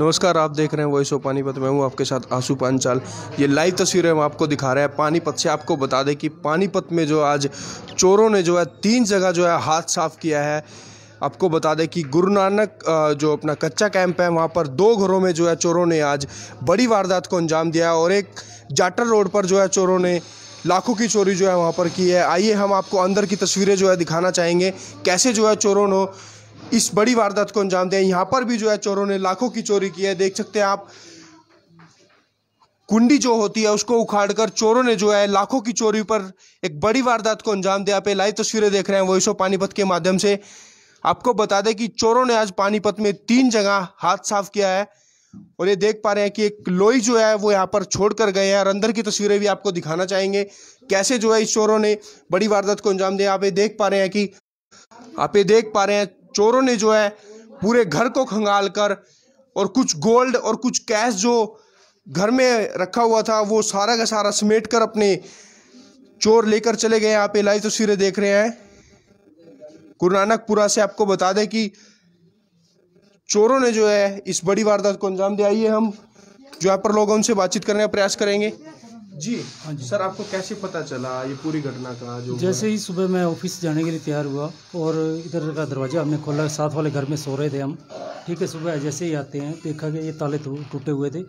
नमस्कार, आप देख रहे हैं वॉइस ऑफ़ पानीपत में हूँ आपके साथ आँसू पांचाल। ये लाइव तस्वीरें हम आपको दिखा रहे हैं पानीपत से। आपको बता दें कि पानीपत में जो आज चोरों ने जो है तीन जगह जो है हाथ साफ़ किया है। आपको बता दें कि गुरु नानक जो अपना कच्चा कैंप है, वहाँ पर दो घरों में जो है चोरों ने आज बड़ी वारदात को अंजाम दिया और एक जाटर रोड पर जो है चोरों ने लाखों की चोरी जो है वहाँ पर की है। आइए हम आपको अंदर की तस्वीरें जो है दिखाना चाहेंगे, कैसे जो है चोरों ने इस बड़ी वारदात को अंजाम दिया यहाँ पर भी जो है चोरों ने लाखों की चोरी की है। देख सकते हैं आप, कुंडी जो होती है उसको उखाड़कर चोरों ने जो है लाखों की चोरी पर एक बड़ी वारदात को अंजाम दिया। पे लाइव तस्वीरें देख रहे हैं, वॉइस ऑफ़ पानीपत के माध्यम से। आपको बता दें कि चोरों ने आज पानीपत में तीन जगह हाथ साफ़ किया है और ये देख पा रहे हैं कि एक लोई जो है वो यहाँ पर छोड़ कर गए हैं और अंदर की तस्वीरें भी आपको दिखाना चाहेंगे। कैसे जो है इस चोरों ने बड़ी वारदात को अंजाम दिया? आप ये देख पा रहे हैं कि आप ये देख पा रहे हैं चोरों ने जो है पूरे घर को खंगाल कर और कुछ गोल्ड और कुछ कैश जो घर में रखा हुआ था, वो सारा का सारा समेट कर अपने चोर लेकर चले गए। आप ये लाइव तस्वीरें देख रहे हैं। गुरु नानकपुरा से आपको बता दें कि चोरों ने जो है इस बड़ी वारदात को अंजाम दिया। आइए हम जो यहाँ पर लोगों से बातचीत करने का प्रयास करेंगे। जी हाँ जी। सर आपको कैसे पता चला ये पूरी घटना का जो जैसे ही सुबह मैं ऑफ़िस जाने के लिए तैयार हुआ और इधर का दरवाज़ा हमने खोला साथ वाले घर में सो रहे थे हम। ठीक है सुबह जैसे ही आते हैं देखा कि ये ताले टूटे हुए थे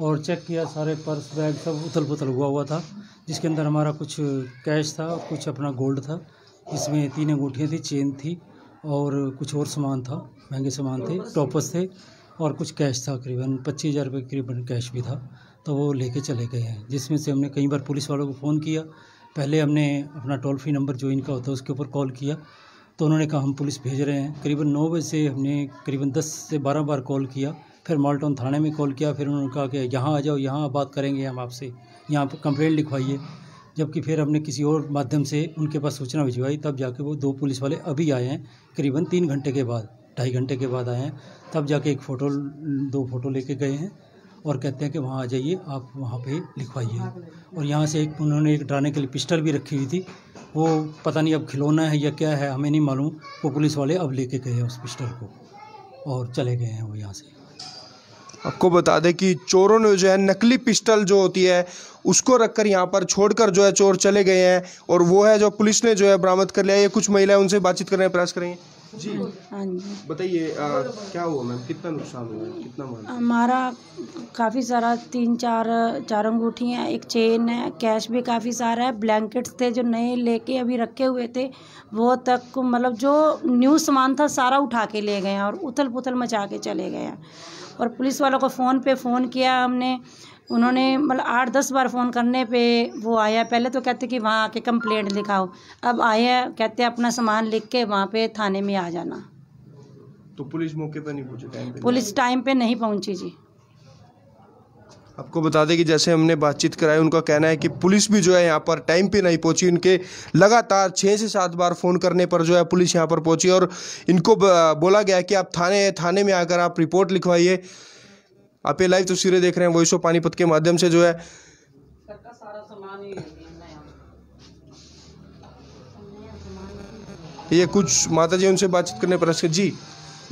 और चेक किया सारे पर्स बैग सब उथल पुथल हुआ हुआ था जिसके अंदर हमारा कुछ कैश था और कुछ अपना गोल्ड था। इसमें तीन अंगूठियाँ थी, चेन थी और कुछ और सामान था, महँगे सामान थे, टॉपर्स थे और कुछ कैश था करीबन, पच्चीस हज़ार रुपये करीबन कैश भी था। तो वो लेके चले गए हैं, जिसमें से हमने कई बार पुलिस वालों को फ़ोन किया। पहले हमने अपना टोल फ्री नंबर जो इनका होता है उसके ऊपर कॉल किया तो उन्होंने कहा, हम पुलिस भेज रहे हैं। करीबन नौ बजे से हमने करीबन दस से बारह बार कॉल किया, फिर माल्टन थाने में कॉल किया, फिर उन्होंने कहा कि, यहाँ आ जाओ, यहाँ बात करेंगे हम आपसे, यहाँ पर कंप्लेंट लिखवाइए। जबकि फिर हमने किसी और माध्यम से उनके पास सूचना भिजवाई, तब जाके वो दो पुलिस वाले अभी आए हैं, करीबन तीन घंटे के बाद, ढाई घंटे के बाद आए हैं, तब जाके एक फ़ोटो, दो फ़ोटो लेके गए हैं और कहते हैं कि वहाँ आ जाइए, आप वहाँ पे लिखवाइए। और यहाँ से एक, उन्होंने एक डराने के लिए पिस्टल भी रखी हुई थी, वो पता नहीं अब खिलौना है या क्या है, हमें नहीं मालूम, वो पुलिस वाले अब लेके गए हैं उस पिस्टल को और चले गए हैं वो यहाँ से। आपको बता दें कि चोरों ने जो है नकली पिस्टल जो होती है उसको रखकर यहाँ पर छोड़कर जो है चोर चले गए हैं और वो है जो पुलिस ने जो है बरामद कर लिया। ये कुछ महिलाएँ उनसे बातचीत करने का प्रयास करेंगे। जी। हाँ बताइए क्या हुआ मैम? कितना नुकसान हुआ? कितना माल? हमारा काफ़ी सारा तीन चार चार अंगूठी हैं एक चेन है कैश भी काफ़ी सारा है ब्लैंकेट्स थे जो नए लेके अभी रखे हुए थे वो तक मतलब जो न्यू सामान था सारा उठा के ले गए हैं और उथल पुथल मचा के चले गए हैं। और पुलिस वालों को फ़ोन पे फ़ोन किया हमने। उन्होंने मतलब आठ दस बार फ़ोन करने पे वो आया। पहले तो कहते कि वहाँ आके कंप्लेंट लिखाओ। अब आया कहते अपना सामान लिख के वहाँ पे थाने में आ जाना। तो पुलिस मौके पर नहीं पहुँची पुलिस टाइम पे नहीं पहुँची जी। आपको बता दें कि जैसे हमने बातचीत कराई, उनका कहना है कि पुलिस भी जो है यहाँ पर टाइम पे नहीं पहुँची। उनके लगातार छः से सात बार फ़ोन करने पर जो है पुलिस यहाँ पर पहुँची और इनको बोला गया कि आप थाने थाने में आकर आप रिपोर्ट लिखवाइए। आप ये लाइव तस्वीरें देख रहे हैं वॉइस ऑफ़ पानीपत के माध्यम से जो है। ये कुछ माता जी उनसे बातचीत करने पर जी।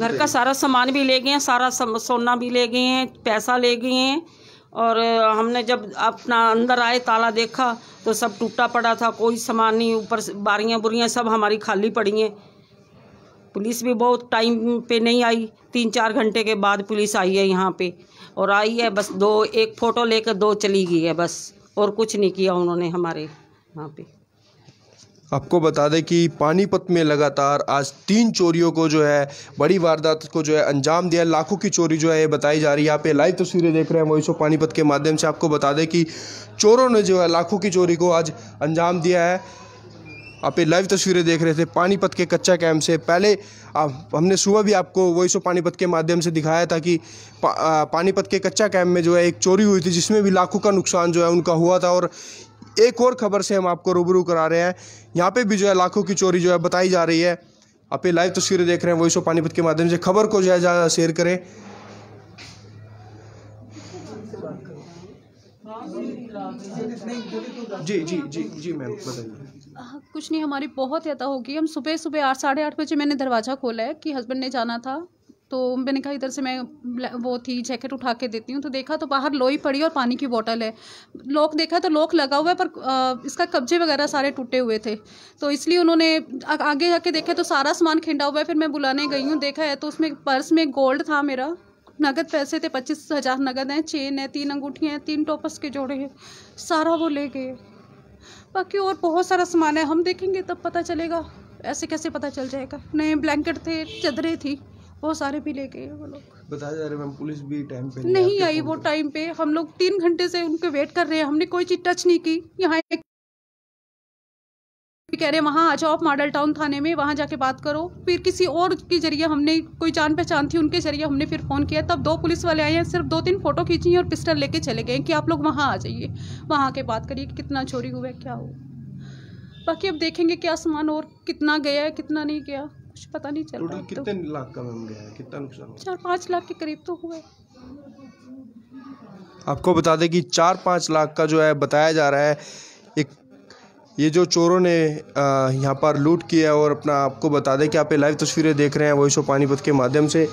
घर का सारा सामान भी ले गए हैं, सारा सोना भी ले गए हैं, पैसा ले गए हैं। और हमने जब अपना अंदर आए, ताला देखा तो सब टूटा पड़ा था, कोई सामान नहीं, ऊपर बारियाँ बुरियाँ सब हमारी खाली पड़ी हैं। पुलिस भी बहुत टाइम पे नहीं आई तीन चार घंटे के बाद पुलिस आई है यहाँ पे, और आई है, बस दो, एक फ़ोटो लेकर दो चली गई है बस, और कुछ नहीं किया उन्होंने हमारे यहाँ पे। आपको बता दें कि पानीपत में लगातार आज तीन चोरियों को जो है बड़ी वारदात को जो है अंजाम दिया। लाखों की चोरी जो है ये बताई जा रही है। यहाँ पे लाइव तस्वीरें देख रहे हैं ऑफ़ पानीपत के माध्यम से। आपको बता दें कि चोरों ने जो है लाखों की चोरी को आज अंजाम दिया है। आप ये लाइव तस्वीरें देख रहे थे पानीपत के कच्चा कैम्प से। पहले आप, हमने सुबह भी आपको वॉइस ऑफ़ पानीपत के माध्यम से दिखाया था कि पा, आ, पानीपत के कच्चा कैंप में जो है एक चोरी हुई थी जिसमें भी लाखों का नुकसान जो है उनका हुआ था। और एक और खबर से हम आपको रूबरू करा रहे हैं। यहाँ पे भी जो है लाखों की चोरी जो है बताई जा रही है। आप ये लाइव तस्वीरें देख रहे हैं वॉइस ऑफ़ पानीपत के माध्यम से। खबर को जो है ज़्यादा शेयर करें। जी जी जी जी मैम बताइए। हाँ, कुछ नहीं हमारी बहुत यादा होगी। हम सुबह सुबह आठ साढ़े आठ बजे मैंने दरवाज़ा खोला है कि हस्बैंड ने जाना था। तो मैंने कहा इधर से मैं वो थी जैकेट उठा के देती हूँ। तो देखा तो बाहर लोई पड़ी और पानी की बोतल है। लॉक देखा तो लॉक लगा हुआ है पर अ, इसका कब्जे वगैरह सारे टूटे हुए थे। तो इसलिए उन्होंने आ- आगे जाके देखा तो सारा सामान खिंडा हुआ है। फिर मैं बुलाने गई हूँ देखा है तो उसमें पर्स में गोल्ड था मेरा। नगद पैसे थे पच्चीस हज़ार नगद हैं चेन है तीन अंगूठियाँ हैं तीन टोपस के जोड़े हैं सारा वो ले गए। बाकी और बहुत सारा सामान है हम देखेंगे तब पता चलेगा। ऐसे कैसे पता चल जाएगा? नए ब्लैंकेट थे चादरें थी। वो सारे भी ले गए वो लोग। बताया जा रहा है मैम पुलिस भी टाइम पे नहीं आपके आई वो टाइम पे। हम लोग तीन घंटे से उनके वेट कर रहे हैं हमने कोई चीज़ टच नहीं की। यहाँ एक कह रहे हैं वहाँ आ जाओ आप मॉडल टाउन थाने में वहाँ जाके बात करो। फिर किसी और के ज़रिए हमने कोई जान पहचान थी उनके ज़रिए हमने फिर फ़ोन किया। तब दो पुलिस वाले आए हैं सिर्फ़ दो तीन फ़ोटो खींची और पिस्टल लेके चले गए कि आप लोग वहाँ आ जाइए वहाँ आके बात करिए कि कितना चोरी हुआ है क्या हुआ। बाकी अब देखेंगे क्या सामान और कितना गया है कितना नहीं गया। कुछ पता नहीं चल रहा तो। कितने लाख का मैम गया है? कितना नुकसान चार पाँच लाख के करीब तो हुआ आपको बता दें कि चार पाँच लाख का जो है बताया जा रहा है। एक ये जो चोरों ने यहाँ पर लूट किया है और अपना आपको बता दें कि आप ये लाइव तस्वीरें देख रहे हैं वॉइस ऑफ़ पानीपत के माध्यम से।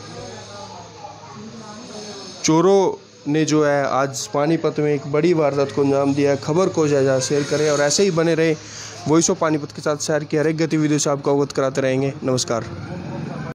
चोरों ने जो है आज पानीपत में एक बड़ी वारदात को अंजाम दिया खबर को ज़्यादा शेयर करें और ऐसे ही बने रहे। वॉइस ऑफ़ पानीपत के साथ शहर की हर एक गतिविधियों से आपको अवगत कराते रहेंगे। नमस्कार।